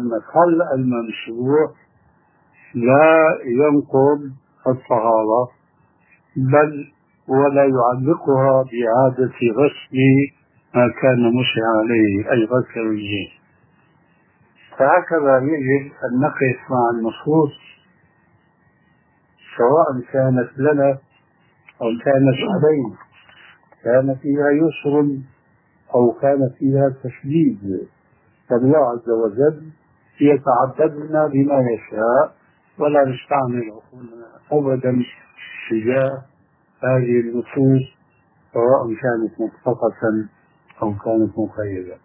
المحل الممشروع لا ينقض الطهارة بل ولا يعلقها بإعادة غسل ما كان مشي عليه أي غسل الرجلين فهكذا يجب أن نقف مع النصوص سواء كانت لنا أو كانت علينا كان فيها يسر أو كان فيها تشديد. فالله عز وجل يتعبدنا بما يشاء ولا نستعمل عقولنا أبدا تجاه هذه النصوص سواء كانت مطلقة أو كانت مقيدة.